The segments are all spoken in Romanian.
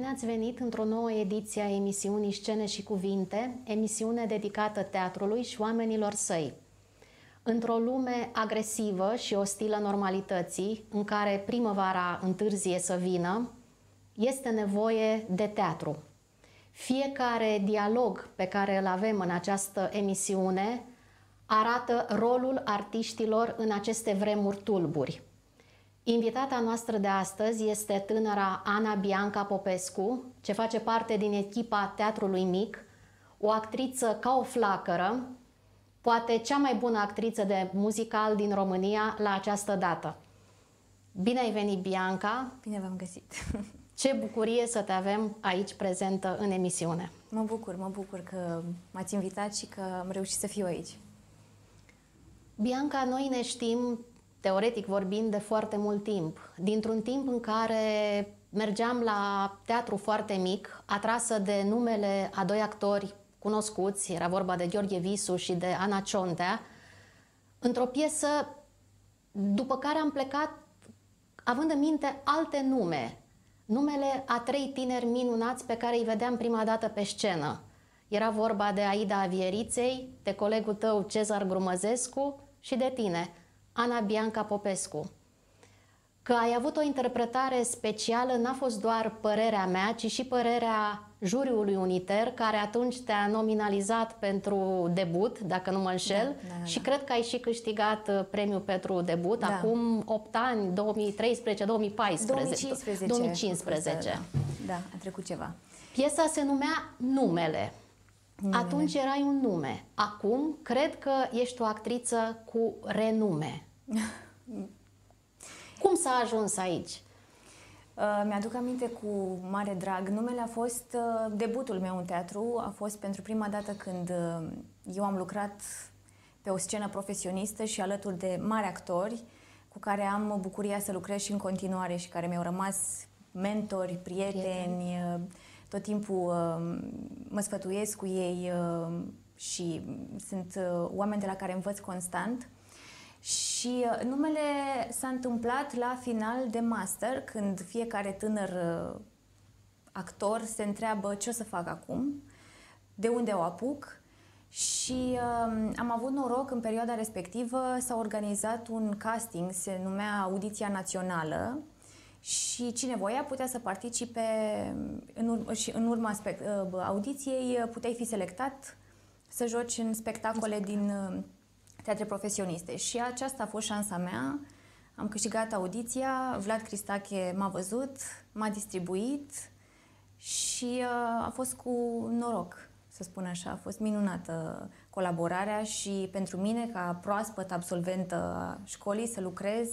Bine ați venit într-o nouă ediție a emisiunii Scene și Cuvinte, emisiune dedicată teatrului și oamenilor săi. Într-o lume agresivă și ostilă normalității, în care primăvara întârzie să vină, este nevoie de teatru. Fiecare dialog pe care îl avem în această emisiune arată rolul artiștilor în aceste vremuri tulburi. Invitata noastră de astăzi este tânăra Ana Bianca Popescu, ce face parte din echipa Teatrului Mic, o actriță ca o flacără, poate cea mai bună actriță de muzical din România la această dată. Bine ai venit, Bianca! Bine v-am găsit! Ce bucurie să te avem aici prezentă în emisiune! Mă bucur, mă bucur că m-ați invitat și că am reușit să fiu aici. Bianca, noi ne știm teoretic vorbind, de foarte mult timp. Dintr-un timp în care mergeam la teatru foarte mic, atrasă de numele a doi actori cunoscuți, era vorba de Gheorghe Visu și de Ana Ciontea, într-o piesă după care am plecat având în minte alte nume, numele a trei tineri minunați pe care îi vedeam prima dată pe scenă. Era vorba de Aida Avieriței, de colegul tău Cezar Grumăzescu și de tine – Ana Bianca Popescu. Că ai avut o interpretare specială n-a fost doar părerea mea, ci și părerea juriului uniter, care atunci te-a nominalizat pentru debut, dacă nu mă înșel, da, da, da. și cred că ai și câștigat uh, premiul pentru debut da. acum 8 ani, 2013-2014. 2015. 2015. Da, da, a trecut ceva. Piesa se numea Numele. Numele. Atunci erai un nume. Acum cred că ești o actriță cu renume. Cum s-a ajuns aici? Uh, mi-aduc aminte cu mare drag. Numele a fost uh, debutul meu în teatru. A fost pentru prima dată când uh, eu am lucrat pe o scenă profesionistă și alături de mari actori cu care am bucuria să lucrez și în continuare și care mi-au rămas mentori, prieteni. prieteni tot timpul uh, mă sfătuiesc cu ei uh, și sunt uh, oameni de la care învăț constant. Și numele s-a întâmplat la final de master, când fiecare tânăr actor se întreabă ce o să fac acum, de unde o apuc. Și uh, am avut noroc în perioada respectivă s-a organizat un casting, se numea Audiția Națională, și cine voia putea să participe în, ur- și în urma spect- uh, audiției uh, puteai fi selectat să joci în spectacole din uh, teatre profesioniste și aceasta a fost șansa mea. Am câștigat audiția, Vlad Cristache m-a văzut, m-a distribuit și a fost cu noroc, să spun așa. A fost minunată colaborarea și pentru mine, ca proaspăt absolventă a școlii, să lucrez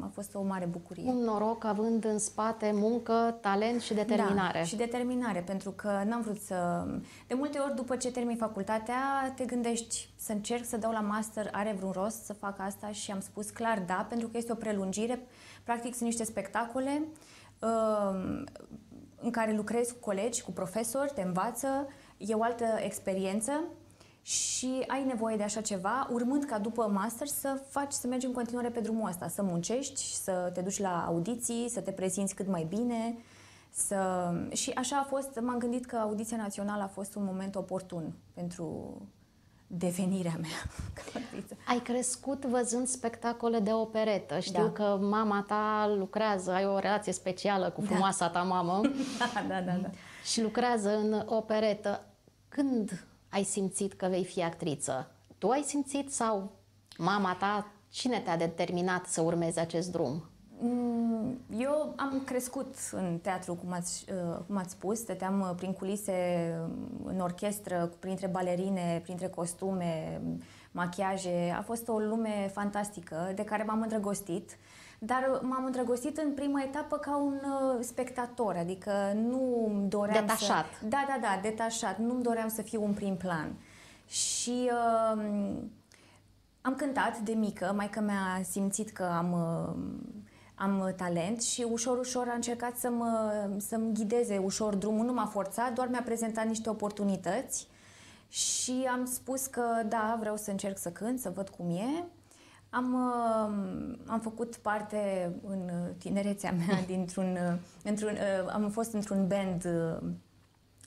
a fost o mare bucurie. Un noroc având în spate muncă, talent și determinare. Da, și determinare, pentru că n-am vrut să... De multe ori, după ce termin facultatea, te gândești să încerc să dau la master, are vreun rost să fac asta? Și am spus clar da, pentru că este o prelungire. Practic sunt niște spectacole uh, în care lucrezi cu colegi, cu profesori, te învață, e o altă experiență și ai nevoie de așa ceva, urmând ca după master să faci, să mergi în continuare pe drumul ăsta, să muncești, să te duci la audiții, să te prezinți cât mai bine. Să... Și așa a fost, m-am gândit că audiția națională a fost un moment oportun pentru devenirea mea. Ai crescut văzând spectacole de operetă. Știu da. că mama ta lucrează, ai o relație specială cu da. frumoasa ta mamă. da, da, da, da. Și lucrează în operetă. Când ai simțit că vei fi actriță? Tu ai simțit sau mama ta? Cine te-a determinat să urmezi acest drum? Mm, eu am crescut în teatru, cum ați, uh, cum ați spus, stăteam uh, prin culise, uh, în orchestră, printre balerine, printre costume, machiaje. A fost o lume fantastică de care m-am îndrăgostit, dar m-am îndrăgostit în prima etapă ca un spectator, adică nu doream Detașat. Să... Da, da, da, detașat. Nu-mi doream să fiu un prim plan. Și uh, am cântat de mică, maica mea a simțit că am... Uh, am uh, talent și ușor, ușor a încercat să mă, să-mi ghideze ușor drumul, nu m-a forțat, doar mi-a prezentat niște oportunități și am spus că da, vreau să încerc să cânt, să văd cum e. Am, uh, am făcut parte în tinerețea mea dintr-un... Uh, într-un, uh, am fost într-un band uh,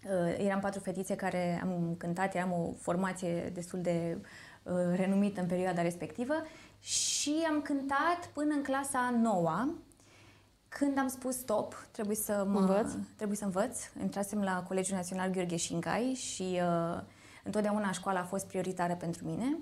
uh, eram patru fetițe care am cântat, eram o formație destul de uh, renumită în perioada respectivă și am cântat până în clasa noua, când am spus stop, trebuie să mă, învăț. trebuie să învăț. Intrasem la Colegiul Național Gheorghe Șincai și uh, întotdeauna școala a fost prioritară pentru mine.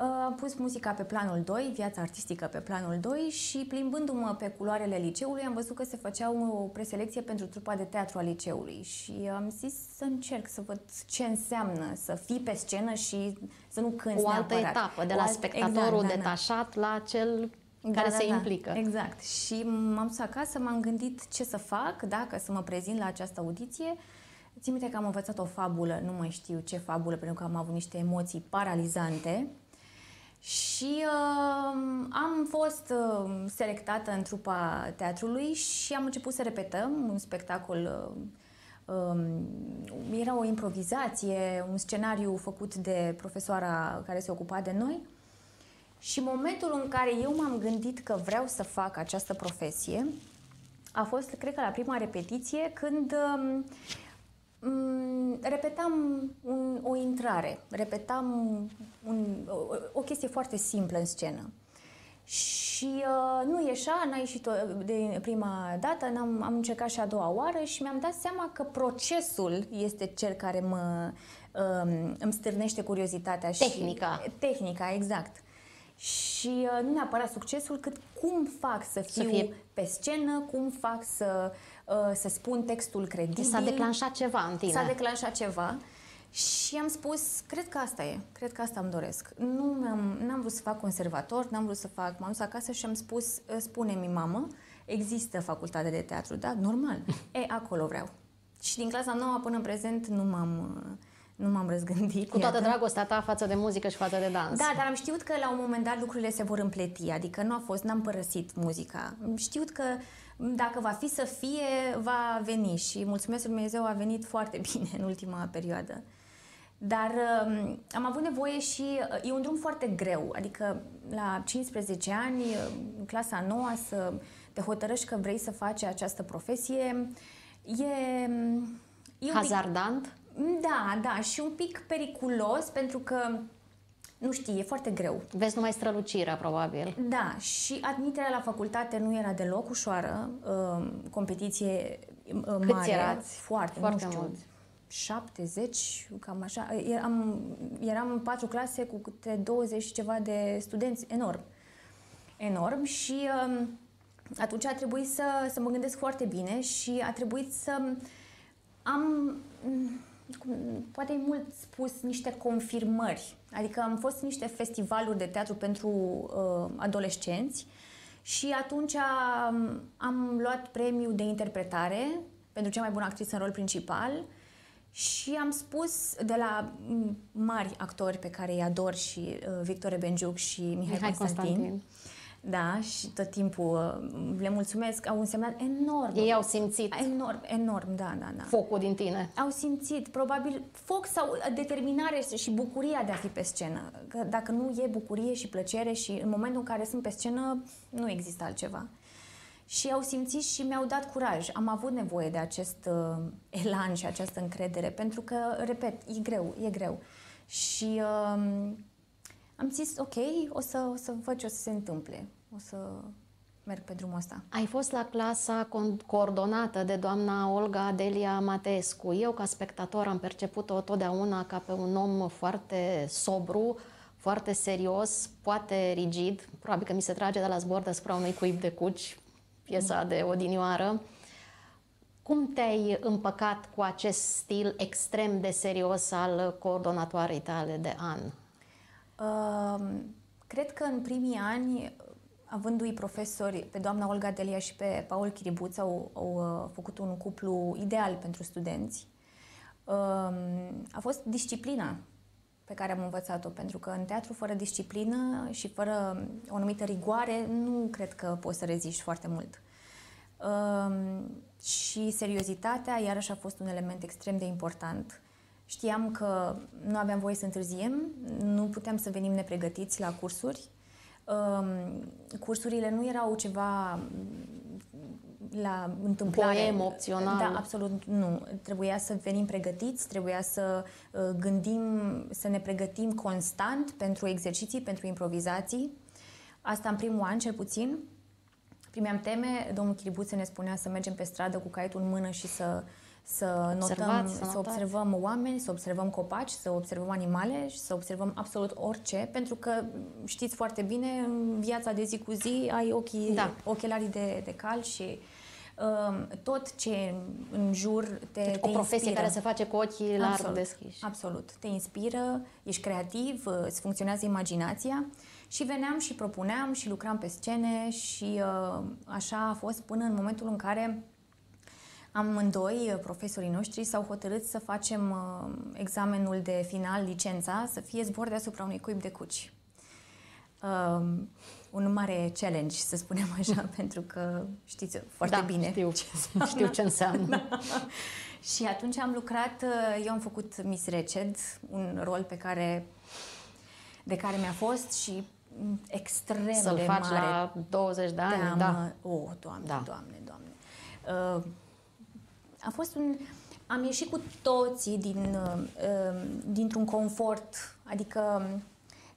Uh, am pus muzica pe planul 2, viața artistică pe planul 2 și plimbându-mă pe culoarele liceului am văzut că se făcea o preselecție pentru trupa de teatru a liceului și am zis să încerc să văd ce înseamnă să fii pe scenă și să nu cânti O altă neapărat. etapă, de O la alt- spectatorul exact, da, da. detașat la cel care se implică. Exact. Și m-am dus acasă, m-am gândit ce să fac, dacă să mă prezint la această audiție. Țin minte că am învățat o fabulă, nu mai știu ce fabulă, pentru că am avut niște emoții paralizante. Și uh, am fost uh, selectată în trupa teatrului și am început să repetăm un spectacol. Uh, um, era o improvizație, un scenariu făcut de profesoara care se ocupa de noi. Și momentul în care eu m-am gândit că vreau să fac această profesie a fost, cred că la prima repetiție, când um, um, repetam un, o intrare, repetam un, o, o chestie foarte simplă în scenă. Și uh, nu ieșea, n-a ieșit o, de prima dată, n-am, am încercat și a doua oară și mi-am dat seama că procesul este cel care mă, um, îmi stârnește curiozitatea. Tehnica. Și, tehnica, exact. Și uh, nu neapărat succesul, cât cum fac să fiu Să fie- pe scenă, cum fac să, uh, să spun textul credibil. S-a declanșat ceva în tine. S-a declanșat ceva și am spus, cred că asta e, cred că asta îmi doresc. Nu mi-am, n-am vrut să fac conservator, n-am vrut să fac, m-am dus acasă și am spus, spune-mi mamă, există facultate de teatru, da? Normal. E, acolo vreau. Și din clasa nouă până în prezent nu m-am, nu m-am răzgândit. Cu toată iată. dragostea ta față de muzică și față de dans. Da, dar am știut că la un moment dat lucrurile se vor împleti, adică nu a fost, n-am părăsit muzica. Am știut că dacă va fi să fie, va veni și mulțumesc lui Dumnezeu a venit foarte bine în ultima perioadă. Dar um, am avut nevoie și uh, e un drum foarte greu, adică la 15 ani, uh, în clasa 9 să te hotărăști că vrei să faci această profesie, e, e un pic Hazardant? da, da, și un pic periculos pentru că, nu știi, e foarte greu. Vezi numai strălucirea, probabil. Da, și admiterea la facultate nu era deloc ușoară, uh, competiție uh, Câți mare. erați? Foarte, Foarte nu știu, mulți. 70, cam așa. Eram, eram în patru clase cu câte 20 și ceva de studenți, enorm. Enorm și um, atunci a trebuit să, să mă gândesc foarte bine și a trebuit să am, mm, cum, poate e mult spus, niște confirmări. Adică am fost în niște festivaluri de teatru pentru uh, adolescenți și atunci am, am luat premiul de interpretare pentru cea mai bună actriță în rol principal și am spus de la mm, mari actori pe care îi ador și uh, Victor Benjuc și Mihai, Mihai Constantin. Constantin. Da, și tot timpul uh, le mulțumesc, au însemnat enorm. Ei au simțit Enorm, enorm, da, da, da. focul din tine. Au simțit, probabil, foc sau determinare și bucuria de a fi pe scenă. Că dacă nu e bucurie și plăcere și în momentul în care sunt pe scenă, nu există altceva. Și au simțit și mi-au dat curaj. Am avut nevoie de acest uh, elan și această încredere, pentru că, repet, e greu, e greu. Și uh, am zis, ok, o să, o să văd ce o să se întâmple. O să merg pe drumul ăsta. Ai fost la clasa con- coordonată de doamna Olga Adelia Matescu. Eu, ca spectator, am perceput-o totdeauna ca pe un om foarte sobru, foarte serios, poate rigid. Probabil că mi se trage de la zbor despre unui cuib de cuci, piesa de odinioară. Cum te-ai împăcat cu acest stil extrem de serios al coordonatoarei tale de an? Uh, cred că în primii ani, avându-i profesori pe doamna Olga Delia și pe Paul Chiribuț, au, au uh, făcut un cuplu ideal pentru studenți. Uh, a fost disciplina pe care am învățat-o, pentru că în teatru fără disciplină și fără o anumită rigoare nu cred că poți să reziști foarte mult. Uh, și seriozitatea, iarăși, a fost un element extrem de important. Știam că nu aveam voie să întârziem, nu puteam să venim nepregătiți la cursuri. Um, cursurile nu erau ceva la întâmplare. Poem opțional. Da, absolut nu. Trebuia să venim pregătiți, trebuia să uh, gândim, să ne pregătim constant pentru exerciții, pentru improvizații. Asta în primul an, cel puțin. Primeam teme, domnul Chiribuțe ne spunea să mergem pe stradă cu caietul în mână și să să notăm, Observați, să, să observăm oameni, să observăm copaci, să observăm animale și să observăm absolut orice, pentru că știți foarte bine, în viața de zi cu zi ai ochii, Da. ochelarii de, de cal și um, tot ce în jur te, Deci te o profesie inspiră. care se face cu ochii larg Absolut, deschiși. Absolut. Te inspiră, ești creativ, uh, îți funcționează imaginația și veneam și propuneam și lucram pe scene și uh, așa a fost până în momentul în care amândoi, uh, profesorii noștri, s-au hotărât să facem uh, examenul de final, licența, să fie zbor deasupra unui cuib de cuci. Uh, un mare challenge, să spunem așa, pentru că știți foarte da, bine Știu, știu ce înseamnă. și atunci am lucrat, uh, eu am făcut Miss Reced, un rol pe care, de care mi-a fost și mm, extrem Să-l de faci mare la 20 de ani, teamă. da. Oh, doamne, Da. doamne, doamne. Uh, a fost un... Am ieșit cu toții din, uh, uh, dintr-un confort, adică um,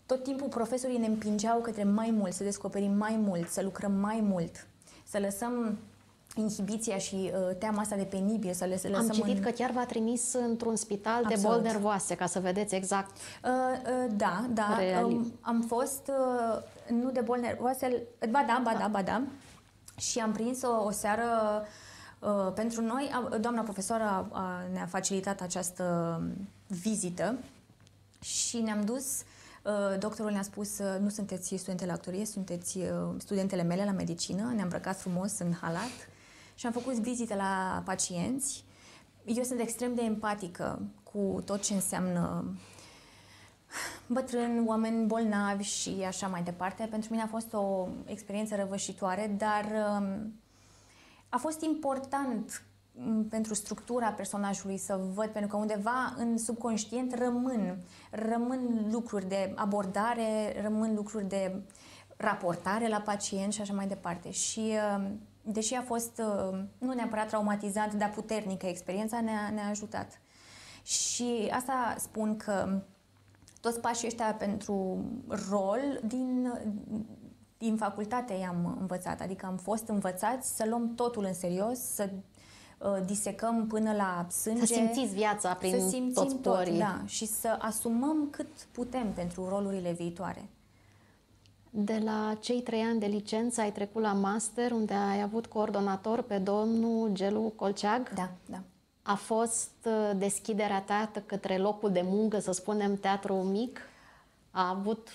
tot timpul profesorii ne împingeau către mai mult, să descoperim mai mult, să lucrăm mai mult, să lăsăm inhibiția și uh, teama asta de penibil, să le să lăsăm Am citit în... că chiar v-a trimis într-un spital de Absolut. boli nervoase, ca să vedeți exact. Uh, uh, da, da. Reali- Um, am fost, uh, nu de boli nervoase, ba da, ba da, ba da. Și am prins o, o seară uh, pentru noi. A, doamna profesoară a, a, ne-a facilitat această um, vizită și ne-am dus. Uh, doctorul ne-a spus, uh, nu sunteți studente la actorie, sunteți uh, studentele mele la medicină. Ne-am îmbrăcat frumos în halat și am făcut vizite la pacienți. Eu sunt extrem de empatică cu tot ce înseamnă bătrâni, oameni bolnavi și așa mai departe. Pentru mine a fost o experiență răvășitoare, dar um, a fost important m, pentru structura personajului să văd, pentru că undeva în subconștient rămân, rămân lucruri de abordare, rămân lucruri de raportare la pacient și așa mai departe. Și um, deși a fost uh, nu neapărat traumatizant, dar puternică experiența, ne-a, ne-a ajutat. Și asta spun că toți pașii ăștia pentru rol din, din facultate i-am învățat, adică am fost învățați să luăm totul în serios, să uh, disecăm până la sânge. Să simțiți viața prin să simțim toți tot, porii. da, și să asumăm cât putem pentru rolurile viitoare. De la cei trei ani de licență ai trecut la master, unde ai avut coordonator pe domnul Gelu Colceag. Da, da. A fost uh, deschiderea ta către locul de muncă, să spunem, teatru mic? A avut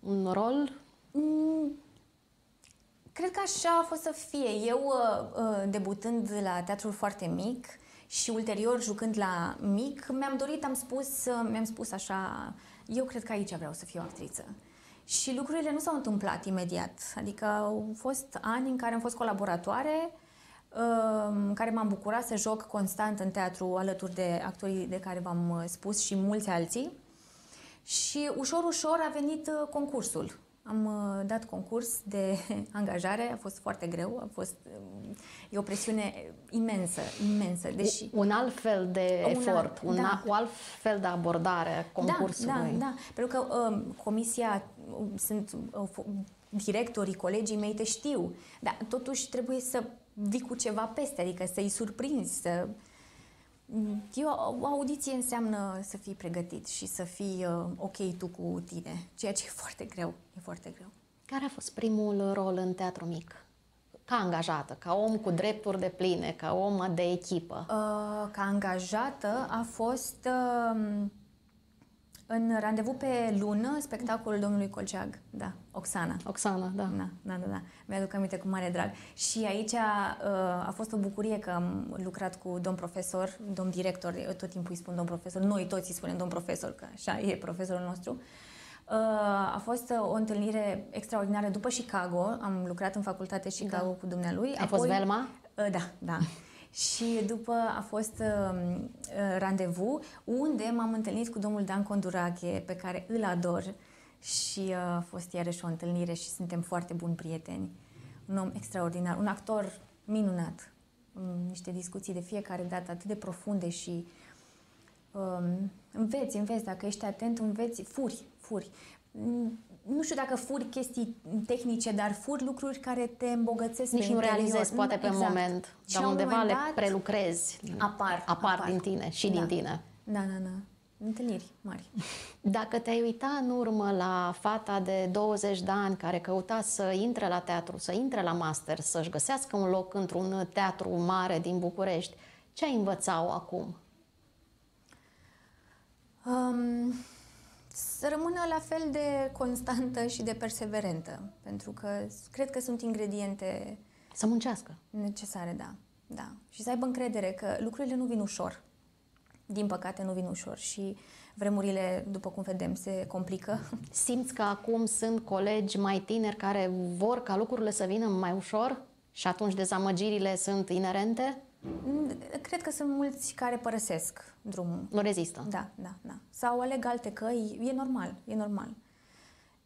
un rol? Mm, Cred că așa a fost să fie. Eu, uh, uh, debutând la teatrul foarte mic și ulterior jucând la mic, mi-am dorit, am spus, uh, mi-am spus așa, eu cred că aici vreau să fiu actriță. Și lucrurile nu s-au întâmplat imediat. Adică au fost ani în care am fost colaboratoare, uh, în care m-am bucurat să joc constant în teatru alături de actorii de care v-am uh, spus și mulți alții. Și ușor, ușor a venit uh, concursul. Am uh, dat concurs de angajare, a fost foarte greu, a fost um, e o presiune imensă, imensă, deși Un alt fel de Un efort, alt- un da. a, o alt fel de abordare a concursului. Da, da, da. Pentru că um, comisia, um, sunt uh, fo- directorii, colegii mei te știu, dar totuși trebuie să vii cu ceva peste, adică să-i surprinzi, să... Eu, o audiție înseamnă să fii pregătit și să fii uh, ok tu cu tine, ceea ce e foarte greu, e foarte greu. Care a fost primul rol în teatru mic? Ca angajată, ca om cu drepturi de pline, ca om de echipă. Uh, ca angajată a fost uh, în randevu pe lună spectacolul domnului Colceag, da, Oxana. Oxana, da. Da, da, da, da. Mi-aduc aminte cu mare drag. Și aici uh, a fost o bucurie că am lucrat cu domn profesor, domn director, eu tot timpul îi spun domn profesor, noi toți îi spunem domn profesor, că așa e profesorul nostru. Uh, a fost uh, o întâlnire extraordinară după Chicago, am lucrat în facultate Chicago cu dumnealui. Ai fost Velma? Uh, Da, da. Și după a fost uh, uh, randevu unde m-am întâlnit cu domnul Dan Condurache, pe care îl ador și uh, a fost iarăși o întâlnire și suntem foarte buni prieteni. Un om extraordinar, un actor minunat. Niște discuții de fiecare dată atât de profunde și um, înveți, înveți, dacă ești atent, înveți, furi, furi. Nu știu dacă furi chestii tehnice, dar furi lucruri care te îmbogățesc Nici nu realizezi, poate pe exact. moment, dar undeva le prelucrezi. Apar, apar. Apar din tine și da. din tine. Da, da, da întâlniri mari. Dacă te-ai uita în urmă la fata de 20 de ani care căuta să intre la teatru, să intre la master, să-și găsească un loc într-un teatru mare din București, ce ai învățat acum? Um, să rămână la fel de constantă și de perseverentă, pentru că cred că sunt ingrediente... Să muncească. Necesare, da. da. Și să aibă încredere că lucrurile nu vin ușor din păcate, nu vin ușor și vremurile, după cum vedem, se complică. Simți că acum sunt colegi mai tineri care vor ca lucrurile să vină mai ușor și atunci dezamăgirile sunt inerente? Mm, cred că sunt mulți care părăsesc drumul. Nu rezistă. Da, da, da. Sau aleg alte căi. E normal, e normal.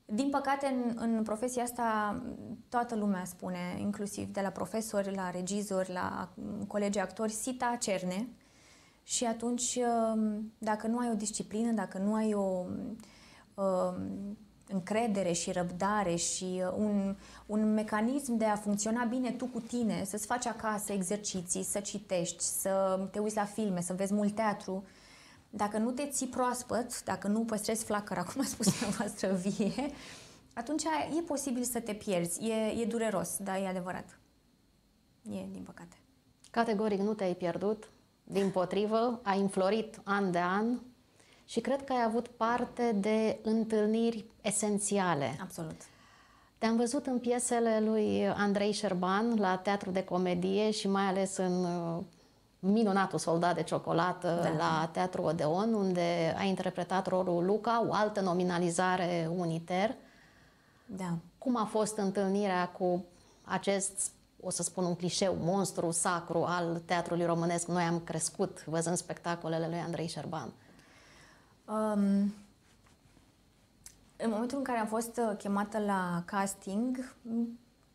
Din păcate, în, în profesia asta, toată lumea spune, inclusiv de la profesori, la regizori, la colegi actori, sita cerne, și atunci, um, dacă nu ai o disciplină, dacă nu ai o um, încredere și răbdare și uh, un, un mecanism de a funcționa bine tu cu tine, să-ți faci acasă exerciții, să citești, să te uiți la filme, să vezi mult teatru, dacă nu te ții proaspăt, dacă nu păstrezi flacăra, cum a spus voastră vie, atunci e posibil să te pierzi. E, e dureros, dar e adevărat. E, din păcate. Categoric nu te-ai pierdut, din potrivă, ai înflorit an de an și cred că ai avut parte de întâlniri esențiale. Absolut. Te-am văzut în piesele lui Andrei Șerban la teatru de comedie și mai ales în uh, minunatul soldat de ciocolată da. la Teatru Odeon, unde a interpretat rolul Luca, o altă nominalizare uniter. Da. Cum a fost întâlnirea cu acest o să spun un clișeu, monstru sacru al teatrului românesc. Noi am crescut văzând spectacolele lui Andrei Șerban. Um, în momentul în care am fost uh, chemată la casting,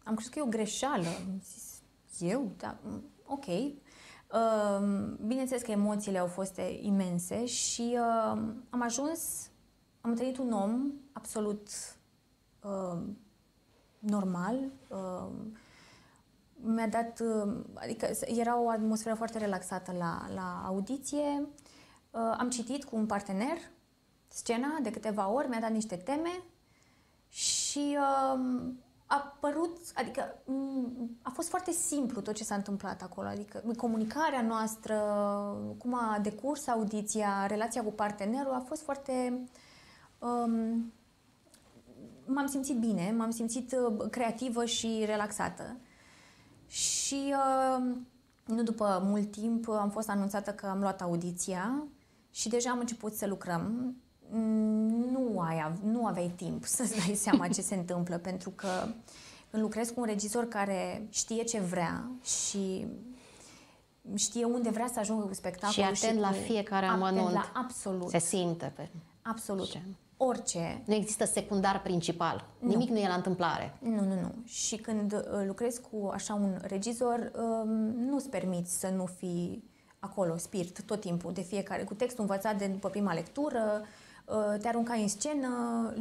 am crezut că e o greșeală. Am zis, eu? Da, ok. Um, bineînțeles că emoțiile au fost imense și uh, am ajuns, am întâlnit un om absolut uh, normal, uh, mi-a dat, uh, adică era o atmosferă foarte relaxată la, la audiție. Uh, am citit cu un partener scena de câteva ori, mi-a dat niște teme și um, a părut, adică mm, a fost foarte simplu tot ce s-a întâmplat acolo, adică comunicarea noastră, cum a decurs audiția, relația cu partenerul a fost foarte... Um, m-am simțit bine, m-am simțit uh, creativă și relaxată. Și uh, nu după mult timp am fost anunțată că am luat audiția și deja am început să lucrăm. Nu, ai, nu aveai timp să-ți dai seama ce se întâmplă, pentru că când lucrezi cu un regizor care știe ce vrea și știe unde vrea să ajungă cu spectacolul. Și atent și la fiecare amănunt. La absolut. Se simte pe Absolut. Scenă orice. Nu există secundar principal. Nu. Nimic nu e la întâmplare. Nu, nu, nu. Și când uh, lucrezi cu așa un regizor, um, nu-ți permiți să nu fii acolo, spirit, tot timpul, de fiecare, cu textul învățat de după prima lectură, uh, te aruncai în scenă,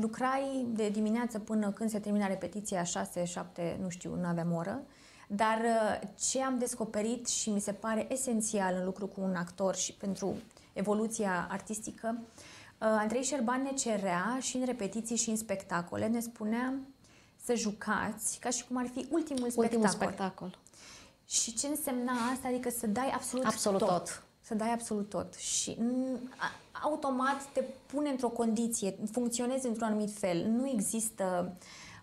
lucrai de dimineață până când se termina repetiția, 6, 7, nu știu, nu aveam oră. Dar uh, ce am descoperit și mi se pare esențial în lucru cu un actor și pentru evoluția artistică, uh, Uh, Andrei Șerban ne cerea și în repetiții și în spectacole, ne spunea să jucați ca și cum ar fi ultimul spectacol. Ultimul spectacol. Și ce însemna asta? Adică să dai absolut, absolut tot. tot. Să dai absolut tot. Și automat te pune într-o condiție, funcționezi într-un anumit fel. Nu există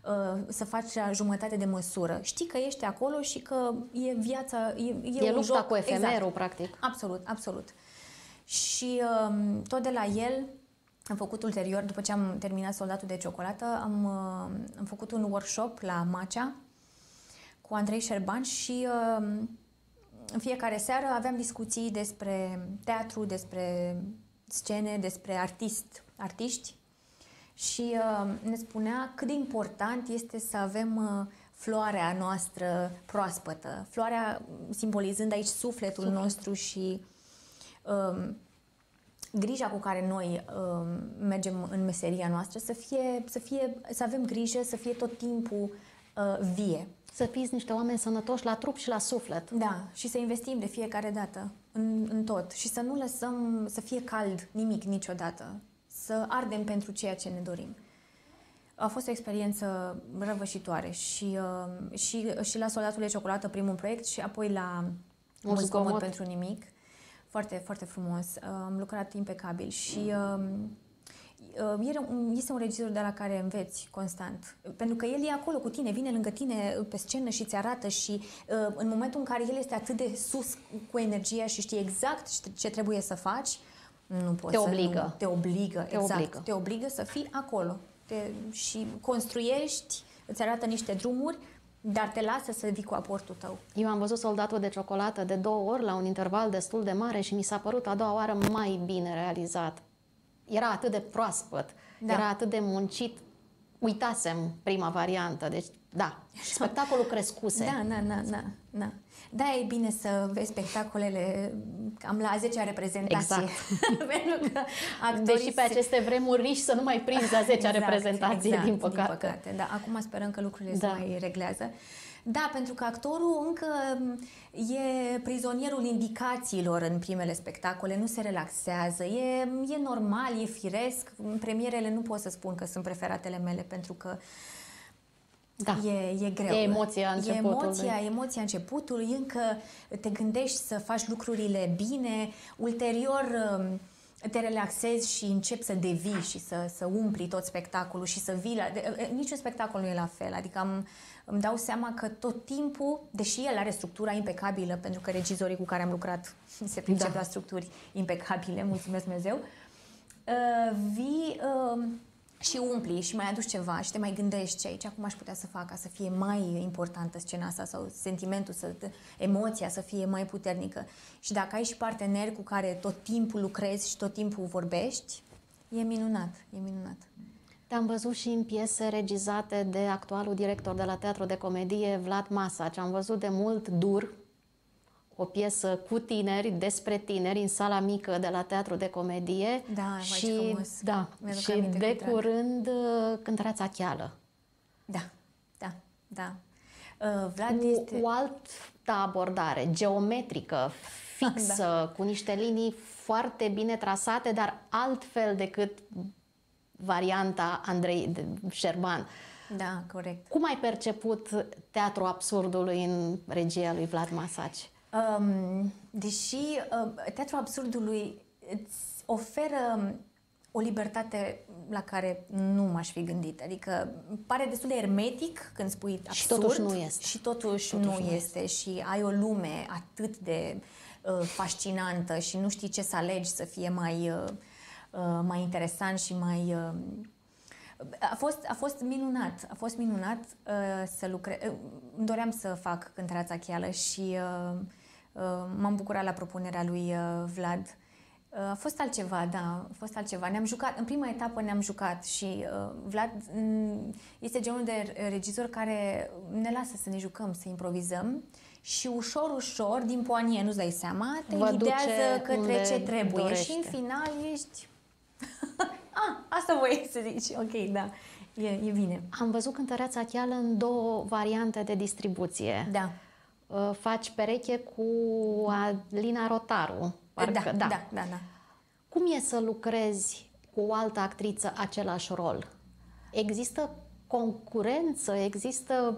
uh, să faci la jumătate de măsură. Știi că ești acolo și că e viața, e, e, e un lupta joc. cu efemerul, exact. practic. Absolut, absolut. Și uh, tot de la el am făcut ulterior, după ce am terminat Soldatul de Ciocolată, am, uh, am făcut un workshop la Macea cu Andrei Șerban și uh, în fiecare seară aveam discuții despre teatru, despre scene, despre artist, artiști și uh, ne spunea cât de important este să avem uh, floarea noastră proaspătă, floarea simbolizând aici sufletul Suflet. nostru și uh, grija cu care noi uh, mergem în meseria noastră să fie, să fie, să avem grijă, să fie tot timpul uh, vie. Să fiți niște oameni sănătoși la trup și la suflet. Da, și să investim de fiecare dată în, în tot și să nu lăsăm să fie cald nimic niciodată, să ardem pentru ceea ce ne dorim. A fost o experiență răvășitoare și, uh, și, și la Soldatul de Ciocolată, primul proiect, și apoi la Mult zgomot pentru nimic. Foarte, foarte frumos. Uh, am lucrat impecabil și uh, uh, este un regizor de la care înveți constant. Pentru că el e acolo cu tine, vine lângă tine pe scenă și ți arată și în momentul în care el este atât de sus cu energia și știe exact ce trebuie să faci, nu poți te obligă. Nu, te obligă, te exact. Obligă. Te obligă să fii acolo. Te, și construiești, îți arată niște drumuri dar te lasă să vii cu aportul tău. Eu am văzut soldatul de ciocolată de două ori la un interval destul de mare și mi s-a părut a doua oară mai bine realizat. Era atât de proaspăt, da. era atât de muncit. Uitasem prima variantă, deci da, spectacolul crescuse. Da, da, da, da, da. Da, e bine să vezi spectacolele cam la 10-a reprezentație. Exact. Pentru că Deși pe aceste vremuri riști să nu mai prinzi a 10-a exact, reprezentație, exact, din păcate. Din păcate. Da, acum sperăm că lucrurile da. se mai reglează. Da, pentru că actorul încă e prizonierul indicațiilor în primele spectacole, nu se relaxează, e, e normal, e firesc. În premierele nu pot să spun că sunt preferatele mele pentru că uh, da. E, e greu. E emoția începutului. E emoția, emoția începutului, încă te gândești să faci lucrurile bine, ulterior um, te relaxezi și începi să devii și să, să umpli tot spectacolul și să vii la... Niciun spectacol nu e la fel, adică am, îmi dau seama că tot timpul, deși el are structura impecabilă, pentru că regizorii cu care am lucrat se pricep da. la structuri impecabile, mulțumesc Dumnezeu, uh, vii... Uh, și umpli și mai aduci ceva și te mai gândești ce aici acum aș putea să fac ca să fie mai importantă scena asta sau sentimentul, să, emoția să fie mai puternică. Și dacă ai și parteneri cu care tot timpul lucrezi și tot timpul vorbești, e minunat, e minunat. Te-am văzut și în piese regizate de actualul director de la Teatru de Comedie, Vlad Masa, ce am văzut de mult dur, o piesă cu tineri, despre tineri, în sala mică de la Teatru de Comedie. Da, și, da, și de curând uh, cântăreața cheală. Da, da, da. Uh, Vlad cu este... o altă abordare, geometrică, fixă, da. cu niște linii foarte bine trasate, dar altfel decât varianta Andrei Șerban. Da, corect. Cum ai perceput teatru absurdului în regia lui Vlad Masaci? Um, deși uh, teatrul absurdului îți oferă um, o libertate la care nu m-aș fi gândit. Adică pare destul de hermetic când spui absurd. Și totuși nu este. Și totuși, totuși nu, nu este. este. Și ai o lume atât de uh, fascinantă și nu știi ce să alegi să fie mai, uh, uh, mai interesant și mai... Uh, a fost, a fost minunat, a fost minunat uh, să lucrez. Uh, doream să fac cântăreața cheală și uh, Uh, m-am bucurat la propunerea lui uh, Vlad. Uh, a fost altceva, da, a fost altceva. Ne-am jucat, în prima etapă ne-am jucat și uh, Vlad mm, este genul de regizor care ne lasă să ne jucăm, să improvizăm și ușor, ușor, din poanie, nu-ți dai seama, te Vă ghidează către ce trebuie dorește. și în final ești... ah, asta voi să zici, ok, da, e, e bine. Am văzut cântăreața cheală în două variante de distribuție. Da. Uh, faci pereche cu Alina Rotaru. Parcă, da, da, da, da, da. Cum e să lucrezi cu o altă actriță același rol? Există concurență? Există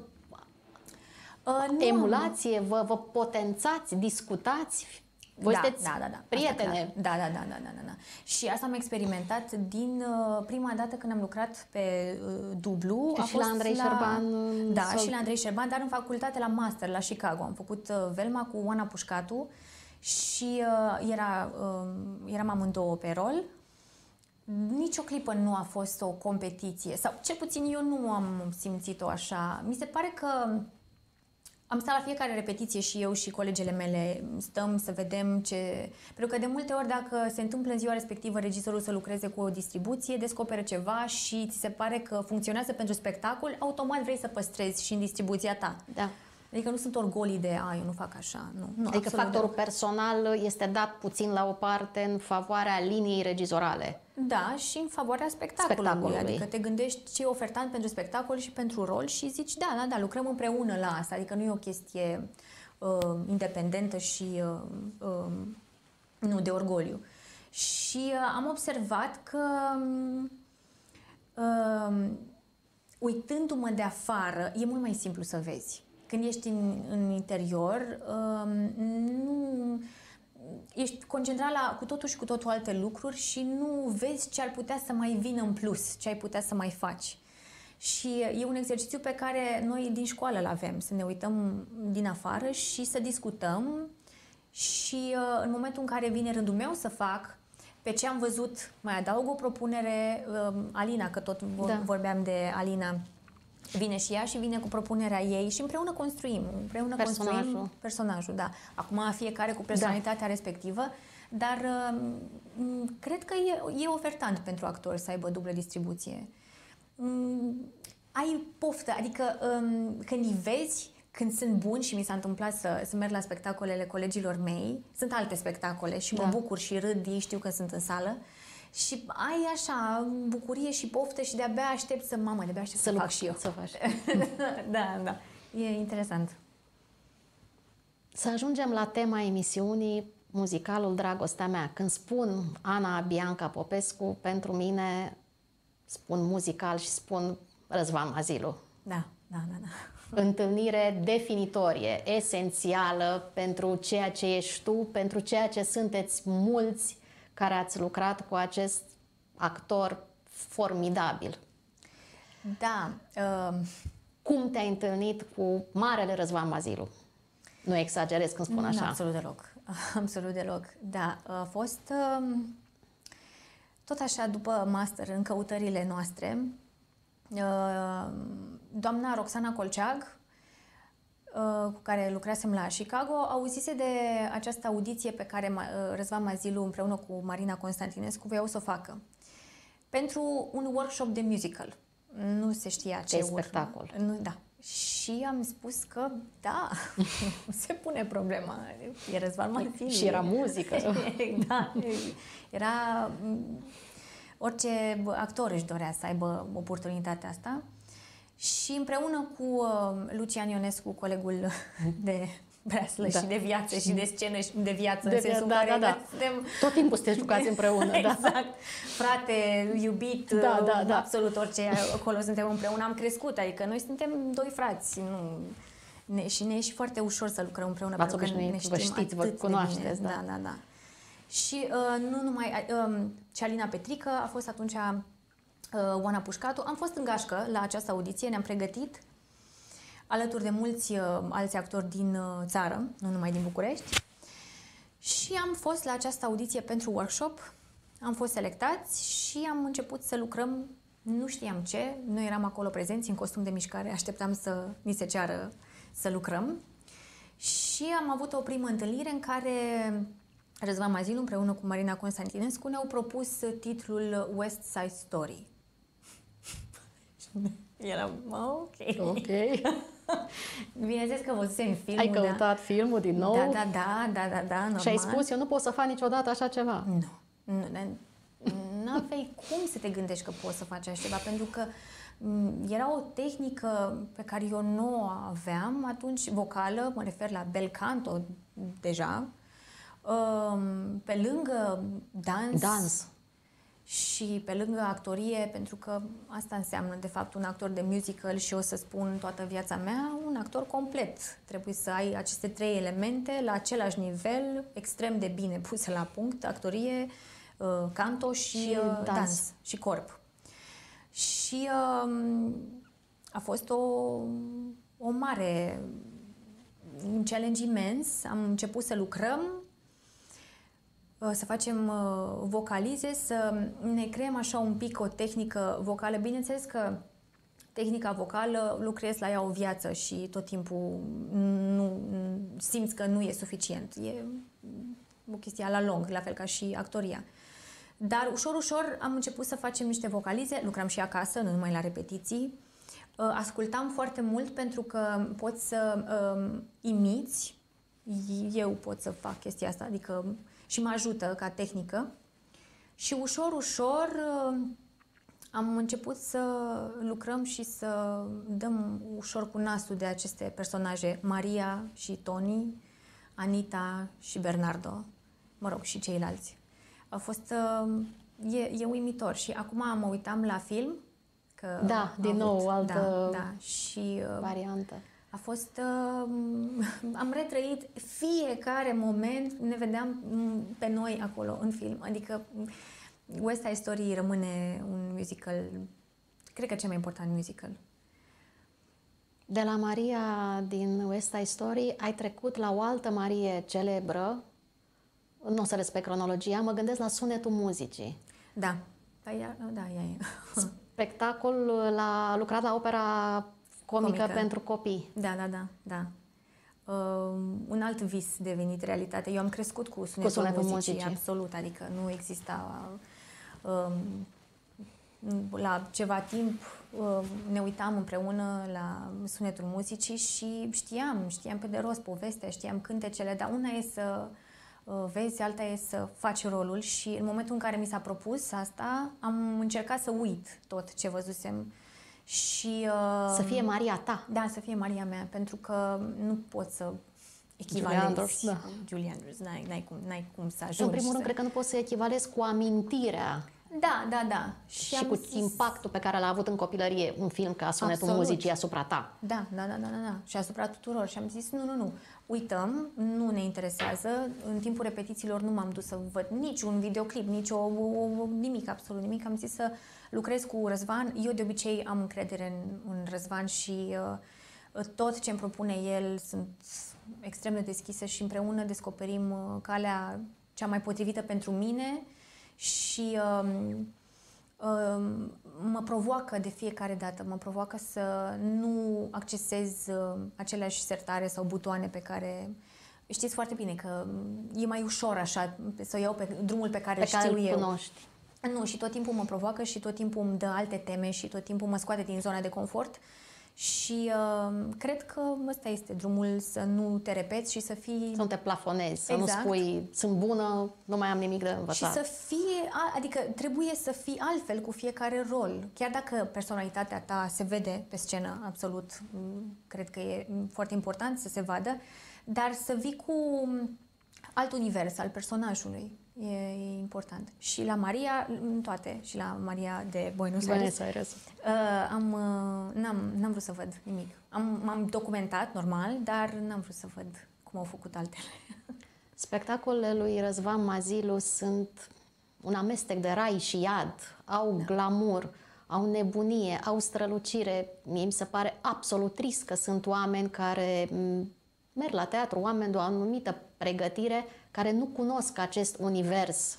uh, nu, emulație? Nu. Vă, vă potențați? Discutați? Voi da, sunteți da, da, da. prietene. Da, da, da, da, da, da, da. Și asta am experimentat din uh, prima dată când am lucrat pe uh, dublu. A și fost la Andrei la... Șerban. Da, sau... și la Andrei Șerban, dar în facultate la master la Chicago. Am făcut uh, Velma cu Oana Pușcatu și uh, era, uh, eram amândouă pe rol. Nici o clipă nu a fost o competiție, sau cel puțin eu nu am simțit-o așa. Mi se pare că am stat la fiecare repetiție și eu și colegele mele stăm să vedem ce... Pentru că de multe ori dacă se întâmplă în ziua respectivă regizorul să lucreze cu o distribuție, descoperă ceva și ți se pare că funcționează pentru spectacol, automat vrei să păstrezi și în distribuția ta. Da. Adică nu sunt orgolii de, a, eu nu fac așa. Nu, nu adică factorul de... personal este dat puțin la o parte în favoarea liniei regizorale. Da, și în favoarea spectacolului. spectacolului. Adică te gândești ce e ofertant pentru spectacol și pentru rol și zici, da, da, da, lucrăm împreună la asta. Adică nu e o chestie uh, independentă și uh, uh, nu de orgoliu. Și uh, am observat că uh, uitându-mă de afară, e mult mai simplu să vezi. Când ești în, în interior, uh, nu ești concentrat la cu totul și cu totul alte lucruri și nu vezi ce ar putea să mai vină în plus, ce ai putea să mai faci. Și e un exercițiu pe care noi din școală îl avem, să ne uităm din afară și să discutăm și uh, în momentul în care vine rândul meu să fac, pe ce am văzut, mai adaug o propunere, uh, Alina, că tot da. vorbeam de Alina, Vine și ea și vine cu propunerea ei și împreună construim, împreună personajul. construim personajul, da. Acum fiecare cu personalitatea da. respectivă, dar uh, cred că e, e ofertant pentru actori să aibă dublă distribuție. Um, ai poftă, adică um, când îi vezi, când sunt buni și mi s-a întâmplat să, să merg la spectacolele colegilor mei, sunt alte spectacole și da. mă bucur și râd, ei știu că sunt în sală, uh, și ai așa bucurie și poftă și de-abia aștept să, mamă, de-abia aștept să, să fac și eu. Să faci. da, da. E interesant. Să ajungem la tema emisiunii muzicalul Dragostea mea. Când spun Ana Bianca Popescu, pentru mine spun muzical și spun Răzvan Mazilu. Da, da, da, da. Întâlnire definitorie, esențială pentru ceea ce ești tu, pentru ceea ce sunteți mulți care ați lucrat cu acest actor formidabil. Da. Uh... Cum te-ai întâlnit cu Marele Răzvan Mazilu? Nu exagerez când spun așa. Absolut deloc. Absolut deloc. Da, a fost uh, tot așa după master în căutările noastre. Uh, doamna Roxana Colceag Uh, cu care lucrasem la Chicago, auzise de această audiție pe care uh, Răzvan Mazilu împreună cu Marina Constantinescu voiau să o facă pentru un workshop de musical. Nu se știa ce de spectacol. Nu, da. Și am spus că da, se pune problema. E Răzvan Mazilu. Și era muzică. da. Era... Orice actor își dorea să aibă oportunitatea asta. Și împreună cu uh, Lucian Ionescu, colegul de breaslă da. și de viață și de scenă și de viață, de în sensul da, care da, da. suntem... Tot timpul sunteți jucați împreună, exact. da. Frate, iubit, da, da, da. absolut orice, acolo suntem împreună. Am crescut, adică noi suntem doi frați, nu... Ne, și ne e și foarte ușor să lucrăm împreună. V-ați pentru că ne știm vă știți, vă cunoașteți. Da. da, da, da. Și uh, nu numai... Uh, Cealina Petrică a fost atunci uh, Oana Pușcatu. Am fost în gașcă la această audiție, ne-am pregătit alături de mulți uh, alți actori din uh, țară, nu numai din București. Și am fost la această audiție pentru workshop, am fost selectați și am început să lucrăm, nu știam ce, noi eram acolo prezenți în costum de mișcare, așteptam să ni se ceară să lucrăm. Și am avut o primă întâlnire în care Răzvan Mazilu împreună cu Marina Constantinescu ne-au propus titlul West Side Story. Eram, ok. Ok. Bineînțeles că văzusem filmul. Ai căutat da. filmul din nou? Da, da, da, da, da, da, normal. Și ai spus, eu nu pot să fac niciodată așa ceva. Nu. Nu, nu aveai cum să te gândești că poți să faci așa ceva, pentru că era o tehnică pe care eu nu o aveam atunci, vocală, mă refer la bel canto deja, pe lângă dans, dans și pe lângă actorie, pentru că asta înseamnă de fapt un actor de musical și o să spun toată viața mea, un actor complet. Trebuie să ai aceste trei elemente la același nivel, extrem de bine puse la punct, actorie, uh, canto și, și uh, dans. dans și corp. Și uh, a fost o, o mare, un challenge imens. Am început să lucrăm Uh, să facem uh, vocalize, să ne creăm așa un pic o tehnică vocală. Bineînțeles că tehnica vocală, lucrez la ea o viață și tot timpul nu, simți că nu e suficient. E o chestie la lung, la fel ca și actoria. Dar ușor, ușor am început să facem niște vocalize, lucram și acasă, nu numai la repetiții. Uh, ascultam foarte mult pentru că poți să um, imiți, eu pot să fac chestia asta, adică și mă ajută ca tehnică. Și ușor, ușor uh, am început să lucrăm și să dăm ușor cu nasul de aceste personaje, Maria și Tony, Anita și Bernardo, mă rog, și ceilalți. A fost, uh, e, e uimitor și acum mă uitam la film. Că da, din avut, nou, altă da, da, și, uh, variantă. A fost, uh, am retrăit fiecare moment, ne vedeam mm, pe noi acolo în film, adică West Side Story rămâne un musical, cred că cel mai important musical. De la Maria din West Side Story ai trecut la o altă Marie celebră, nu o să respect cronologia, mă gândesc la sunetul muzicii. Da, da, ea, da, ea e. Spectacol la lucrat la opera comică, comică. pentru copii. Da, da, da, da. Uh, un alt vis devenit realitate. Eu am crescut cu sunetul, cu sunetul muzicii, muzicii, absolut, adică nu exista uh, la ceva timp uh, ne uitam împreună la sunetul muzicii și știam, știam pe de rost povestea, știam cântecele, dar una e să uh, vezi, alta e să faci rolul și în momentul în care mi s-a propus asta, am încercat să uit tot ce văzusem și... Uh, să fie Maria ta. Da, să fie Maria mea, pentru că nu pot să echivalezi. Julia Andrews, da. Julia Andrews, n-ai, n-ai, cum, n-ai cum să ajungi. În primul rând, să... cred că nu poți să echivalezi cu amintirea da, da, da. Și, și cu zis... impactul pe care l-a avut în copilărie un film ca sunetul Absolut. muzicii asupra ta. Da, da, da, da, da, da. Și asupra tuturor. Și am zis, nu, nu, nu, uităm, nu ne interesează. În timpul repetițiilor nu m-am dus să văd nici un videoclip, nici o, o, o, nimic, absolut nimic. Am zis să lucrez cu Răzvan. Eu de obicei am încredere în, în Răzvan și uh, tot ce îmi propune el sunt extrem de deschise și împreună descoperim uh, calea cea mai potrivită pentru mine și um, um, mă provoacă de fiecare dată, mă provoacă să nu accesez uh, aceleași sertare sau butoane pe care știți foarte bine că e mai ușor așa să iau pe drumul pe care pe știu care eu. Cunoști. Nu, și tot timpul mă provoacă și tot timpul îmi dă alte teme și tot timpul mă scoate din zona de confort și uh, cred că ăsta este drumul să nu te repeți și să fii... Să nu te plafonezi, să exact. nu spui sunt bună, nu mai am nimic de învățat. Și să fie, adică trebuie să fii altfel cu fiecare rol. Chiar dacă personalitatea ta se vede pe scenă, absolut, cred că e foarte important să se vadă, dar să vii cu alt univers al personajului. E, e important. Și la Maria, în toate, și la Maria de Buenos Aires, Buenos Aires. Uh, am, uh, n-am, n-am vrut să văd nimic. Am, m-am documentat, normal, dar n-am vrut să văd cum au făcut altele. Spectacolele lui Răzvan Mazilu sunt un amestec de rai și iad. Au da. glamour, au nebunie, au strălucire. Mie mi se pare absolut trist că sunt oameni care merg la teatru, oameni de o anumită pregătire care nu cunosc acest univers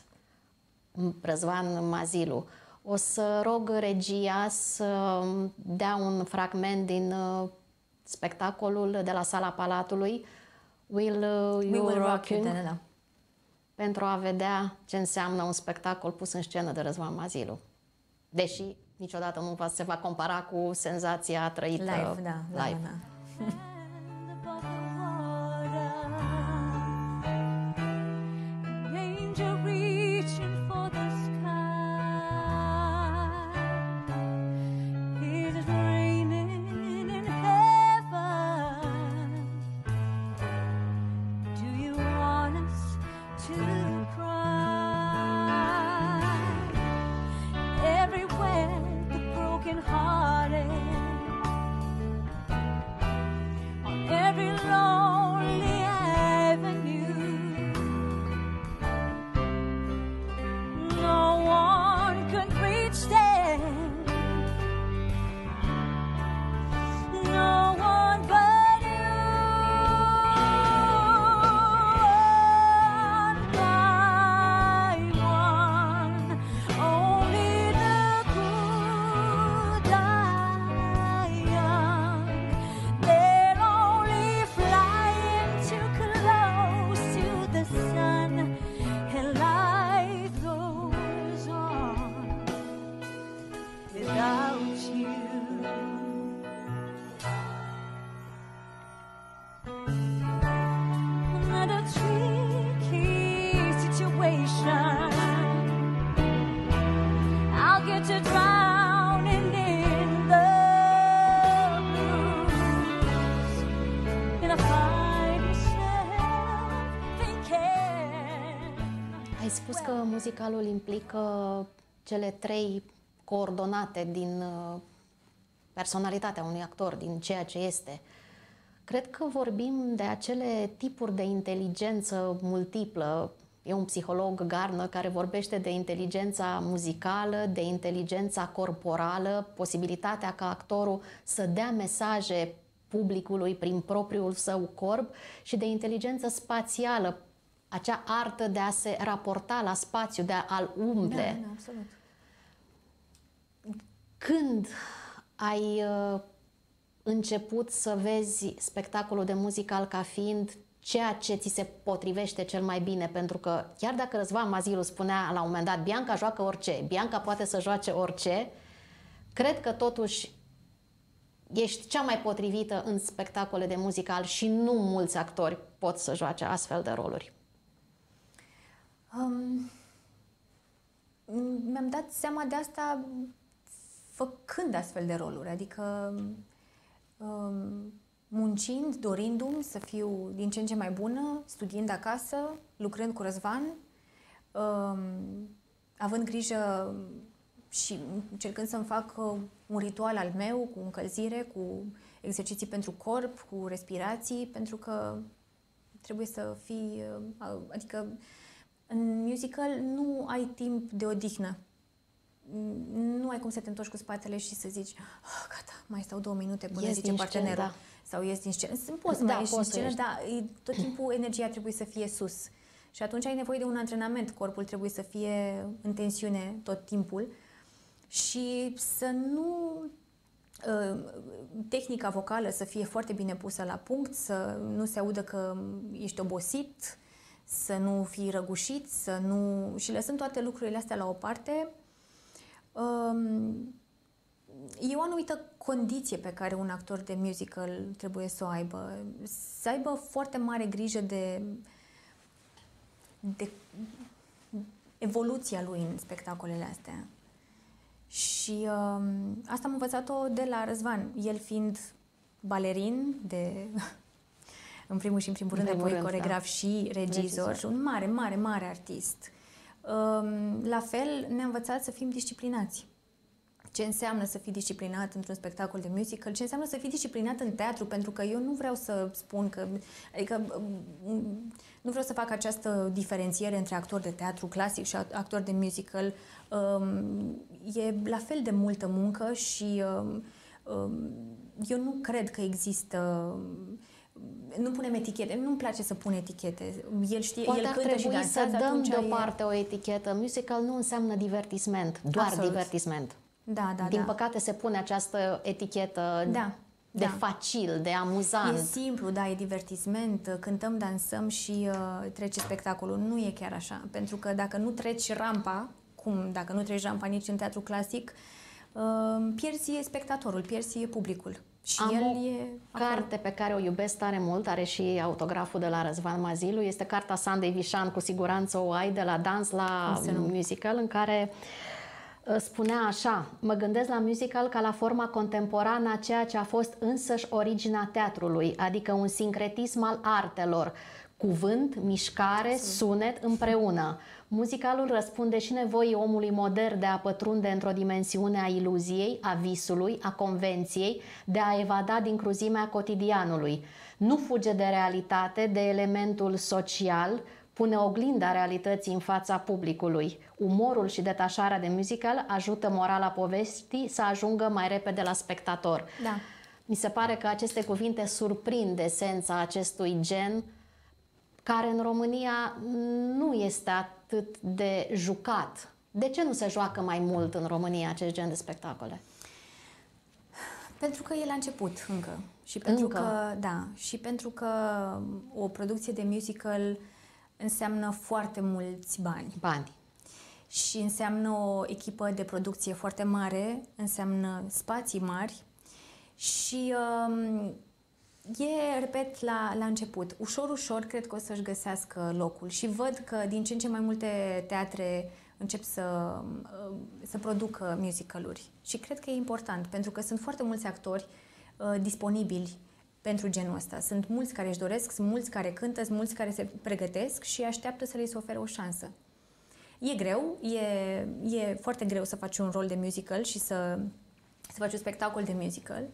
Răzvan Mazilu. O să rog regia să dea un fragment din uh, spectacolul de la Sala Palatului Will uh, You, will rock you? Da, da, da. pentru a vedea ce înseamnă un spectacol pus în scenă de Răzvan Mazilu. Deși niciodată nu va, se va compara cu senzația trăită live. Da, live. Da, da, că muzicalul implică cele trei coordonate din uh, personalitatea unui actor, din ceea ce este. Cred că vorbim de acele tipuri de inteligență multiplă. E un psiholog, Garner, care vorbește de inteligența muzicală, de inteligența corporală, posibilitatea ca actorul să dea mesaje publicului prin propriul său corp și de inteligență spațială, acea artă de a se raporta la spațiu, de a-l umple. Da, da, absolut. Când ai uh, început să vezi spectacolul de muzical ca fiind ceea ce ți se potrivește cel mai bine, pentru că chiar dacă Răzvan Mazilu spunea la un moment dat, Bianca joacă orice, Bianca poate să joace orice, cred că totuși ești cea mai potrivită în spectacole de muzical și nu mulți actori pot să joace astfel de roluri. Um, mi-am dat seama de asta făcând astfel de roluri, adică um, muncind, dorindu-mi să fiu din ce în ce mai bună, studiind acasă, lucrând cu Răzvan, um, având grijă și încercând să-mi fac uh, un ritual al meu cu încălzire, cu exerciții pentru corp, cu respirații, pentru că trebuie să fii, uh, adică în musical nu ai timp de odihnă nu ai cum să te întorci cu spatele și să zici oh, gata, mai stau două minute până ies zice partenerul. Scenă, da. Sau ies din scenă. Poți să da, mai ieși din scenă, dar tot timpul energia trebuie să fie sus. Și atunci ai nevoie de un antrenament. Corpul trebuie să fie în tensiune tot timpul și să nu ă, tehnica vocală să fie foarte bine pusă la punct, să nu se audă că ești obosit, să nu fii răgușit, să nu... și lăsând toate lucrurile astea la o parte, Um, e o anumită condiție pe care un actor de musical trebuie să o aibă. Să aibă foarte mare grijă de, de evoluția lui în spectacolele astea. Și um, asta am învățat-o de la Răzvan, el fiind balerin de în primul și în primul rând, apoi coregraf da. și regizor, regizor, un mare, mare, mare artist. La fel, ne-a învățat să fim disciplinați. Ce înseamnă să fii disciplinat într-un spectacol de musical, ce înseamnă să fii disciplinat în teatru, pentru că eu nu vreau să spun că, adică nu vreau să fac această diferențiere între actor de teatru clasic și actor de musical. E la fel de multă muncă și eu nu cred că există nu punem etichete. Nu-mi place să pun etichete. El știe, Poate el ar cântă trebui și să dăm deoparte e... o etichetă. Musical nu înseamnă divertisment, doar Absolut. divertisment. Da, da, Din da. păcate se pune această etichetă da, de da. facil, de amuzant. E simplu, da, e divertisment, cântăm, dansăm și uh, trece spectacolul. Nu e chiar așa, pentru că dacă nu treci rampa, cum dacă nu treci rampa nici în teatru clasic, uh, pierzi spectatorul, pierzi publicul. Și Am el o e carte pe care o iubesc tare mult, are și autograful de la Răzvan Mazilu, este cartea Sandei Vișan, cu siguranță o ai, de la dans la musical, în care uh, spunea așa, mă gândesc la musical ca la forma contemporană a ceea ce a fost însăși originea teatrului, adică un sincretism al artelor, cuvânt, mișcare, sunet împreună. Muzicalul răspunde și nevoii omului modern de a pătrunde într-o dimensiune a iluziei, a visului, a convenției, de a evada din cruzimea cotidianului. Nu fuge de realitate, de elementul social, pune oglinda realității în fața publicului. Umorul și detașarea de musical ajută morala povestii să ajungă mai repede la spectator. Da. Mi se pare că aceste cuvinte surprind esența acestui gen care în România nu este atât de jucat. De ce nu se joacă mai mult în România acest gen de spectacole? Pentru că e la început încă. Și pentru încă. că, da, și pentru că o producție de musical înseamnă foarte mulți bani. Bani. Și înseamnă o echipă de producție foarte mare, înseamnă spații mari și um, E, repet, la, la început. Ușor, ușor, cred că o să-și găsească locul și văd că din ce în ce mai multe teatre încep să, uh, să producă musicaluri. Și cred că e important, pentru că sunt foarte mulți actori uh, disponibili pentru genul ăsta. Sunt mulți care își doresc, sunt mulți care cântă, sunt mulți care se pregătesc și așteaptă să li se ofere o șansă. E greu, e, e foarte greu să faci un rol de musical și să, să faci un spectacol de musical.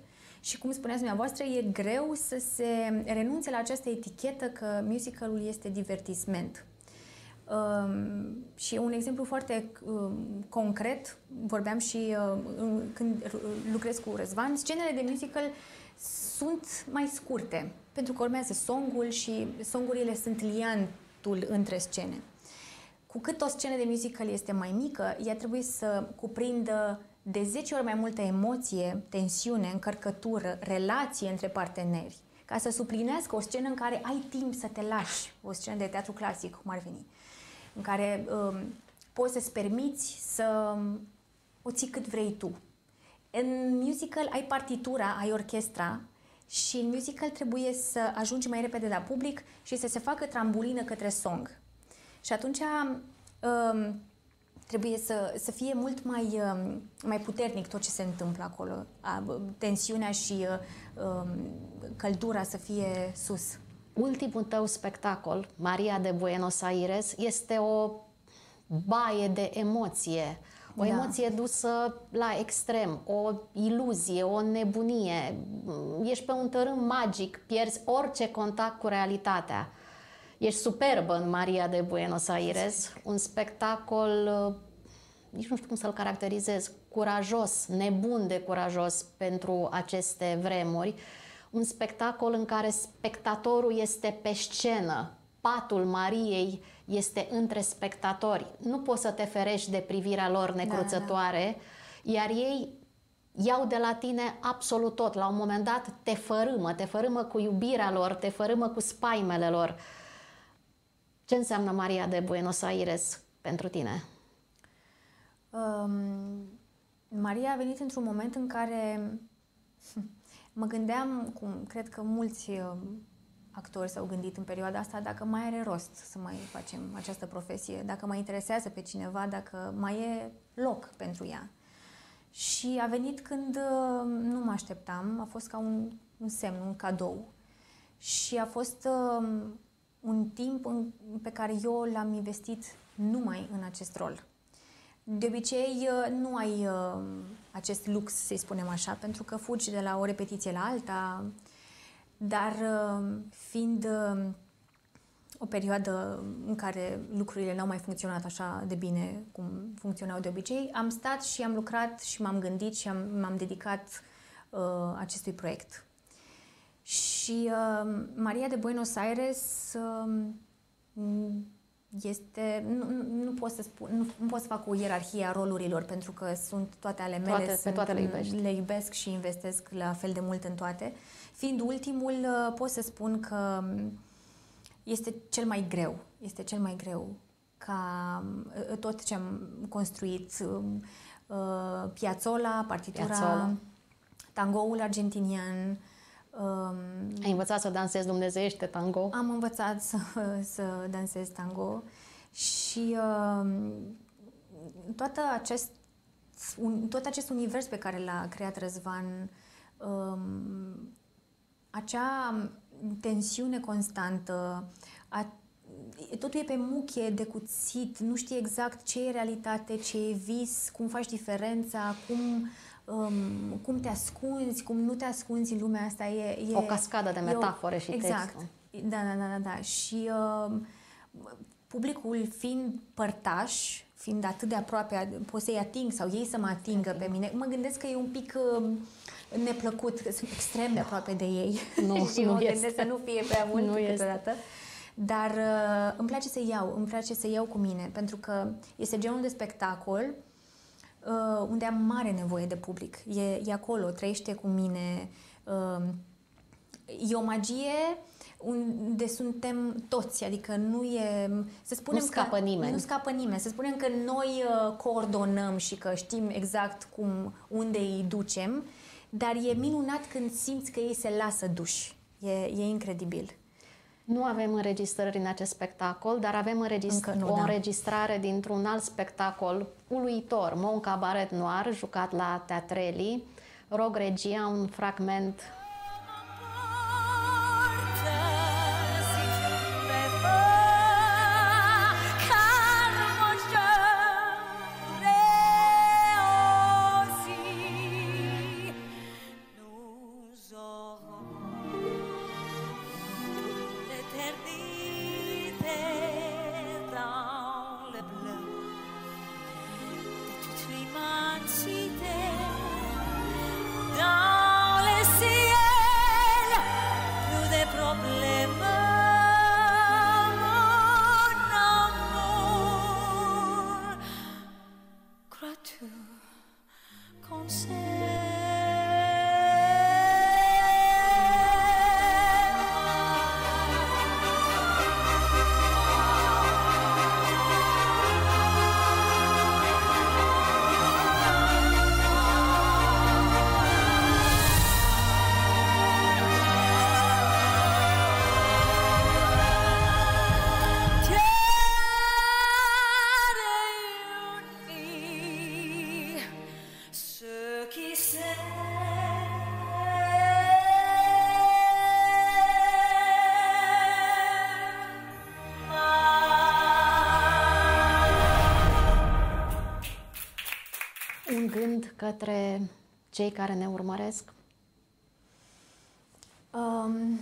Și cum spuneați dumneavoastră, e greu să se renunțe la această etichetă că musicalul este divertisment. Um, și un exemplu foarte um, concret, vorbeam și uh, când lucrez cu Răzvan, scenele de musical sunt mai scurte, pentru că urmează songul și songurile sunt liantul între scene. Cu cât o scenă de musical este mai mică, ea trebuie să cuprindă de 10 ori mai multă emoție, tensiune, încărcătură, relație între parteneri, ca să suplinească o scenă în care ai timp să te lași, o scenă de teatru clasic, cum ar veni, în care um, poți să-ți permiți să o ții cât vrei tu. În musical ai partitura, ai orchestra și în musical trebuie să ajungi mai repede la public și să se facă trambulină către song. Și atunci um, trebuie să, să fie mult mai, um, mai puternic tot ce se întâmplă acolo. Tensiunea și uh, um, căldura să fie sus. Ultimul tău spectacol, Maria de Buenos Aires, este o baie de emoție. O da. emoție dusă la extrem, o iluzie, o nebunie. Ești pe un tărâm magic, pierzi orice contact cu realitatea. Ești superbă în Maria de Buenos Aires, un spectacol, uh, nici nu știu cum să-l caracterizez, curajos, nebun de curajos pentru aceste vremuri. Un spectacol în care spectatorul este pe scenă, patul Mariei este între spectatori. Nu poți să te ferești de privirea lor necruțătoare, da, da. iar ei iau de la tine absolut tot. La un moment dat te fărâmă, te fărâmă cu iubirea lor, te fărâmă cu spaimele lor. Ce înseamnă Maria de Buenos Aires pentru tine? Um, Maria a venit într-un moment în care mă gândeam, cum cred că mulți um, actori s-au gândit în perioada asta, dacă mai are rost să mai facem această profesie, dacă mai interesează pe cineva, dacă mai e loc pentru ea. Și a venit când um, nu mă așteptam, a fost ca un, un semn, un cadou. Și a fost um, un timp în, pe care eu l-am investit numai în acest rol. De obicei uh, nu ai uh, acest lux, să-i spunem așa, pentru că fugi de la o repetiție la alta, dar uh, fiind uh, o perioadă în care lucrurile n-au mai funcționat așa de bine cum funcționau de obicei, am stat și am lucrat și m-am gândit și am, m-am dedicat uh, acestui proiect. Și uh, Maria de Buenos Aires uh, este, nu, nu, pot să spun, nu, nu pot să fac o ierarhie a rolurilor pentru că sunt toate ale mele, toate, sunt, pe toate le iubești. Le iubesc și investesc la fel de mult în toate. Fiind ultimul, uh, pot să spun că este cel mai greu, este cel mai greu ca uh, tot ce am construit, uh, piazola, partitura, Piazzolla. tangoul argentinian, Um, Ai învățat să dansezi dumnezeiește tango? Am învățat să, să dansez tango și um, toată acest, un, tot acest univers pe care l-a creat Răzvan, um, acea tensiune constantă, a, totul e pe muchie de cuțit, nu știi exact ce e realitate, ce e vis, cum faci diferența, cum um, cum te ascunzi, cum nu te ascunzi în lumea asta. E, e o cascadă de metafore o, și exact. textul. Da, da, da, da, da. Și um, publicul fiind părtaș, fiind atât de aproape, pot să-i ating sau ei să mă atingă pe mine, mă gândesc că e un pic uh, neplăcut, că sunt extrem de aproape de ei. Nu, și nu mă este. gândesc să nu fie prea mult nu câteodată. Dar uh, îmi place să iau, îmi place să iau cu mine, pentru că este genul de spectacol uh, unde am mare nevoie de public. E, e acolo, trăiește cu mine. Uh, e o magie unde suntem toți, adică nu e... Să spunem nu scapă că, nimeni. Nu scapă nimeni. Să spunem că noi uh, coordonăm și că știm exact cum, unde îi ducem, dar e minunat când simți că ei se lasă duși. E, e incredibil. Nu avem înregistrări în acest spectacol, dar avem înregistr- nu, o da. înregistrare dintr-un alt spectacol uluitor, Mon Cabaret Noir, jucat la Teatreli. Rog regia un fragment cei care ne urmăresc. Um,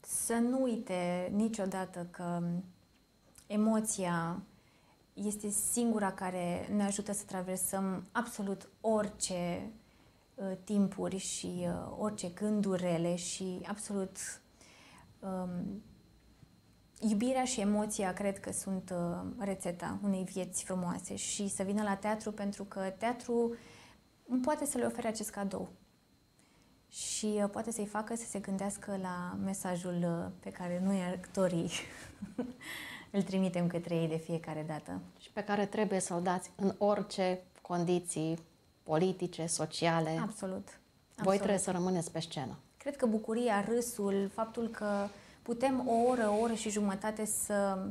să nu uite niciodată că emoția este singura care ne ajută să traversăm absolut orice uh, timpuri și uh, orice gânduri rele și absolut um, iubirea și emoția cred că sunt uh, rețeta unei vieți frumoase și să vină la teatru pentru că teatru poate să le ofere acest cadou și uh, poate să-i facă să se gândească la mesajul uh, pe care noi, actorii, îl trimitem către ei de fiecare dată. și pe care trebuie să-l dați în orice condiții politice, sociale. Absolut. Voi Absolut. trebuie să rămâneți pe scenă. Cred că bucuria, râsul, faptul că putem o oră, o oră și jumătate să,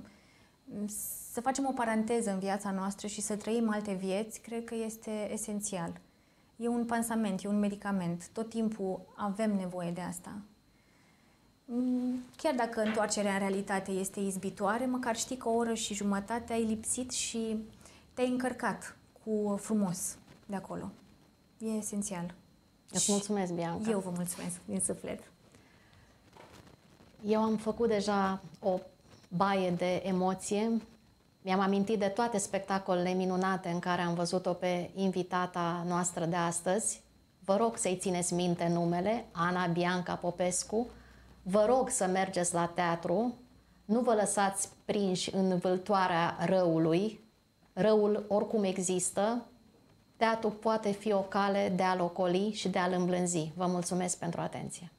să facem o paranteză în viața noastră și să trăim alte vieți, cred că este esențial. E un pansament, e un medicament. Tot timpul avem nevoie de asta. Mm, Chiar dacă întoarcerea în realitate este izbitoare, măcar știi că o oră și jumătate ai lipsit și te-ai încărcat cu frumos de acolo. E esențial. Îți mulțumesc, Bianca. Eu vă mulțumesc din suflet. Eu am făcut deja o baie de emoție. Mi-am amintit de toate spectacolele minunate în care am văzut-o pe invitata noastră de astăzi. Vă rog să-i țineți minte numele, Ana Bianca Popescu. Vă rog să mergeți la teatru. Nu vă lăsați prinși în vâltoarea răului. Răul oricum există. Teatru poate fi o cale de a-l ocoli și de a-l îmblânzi. Vă mulțumesc pentru atenție.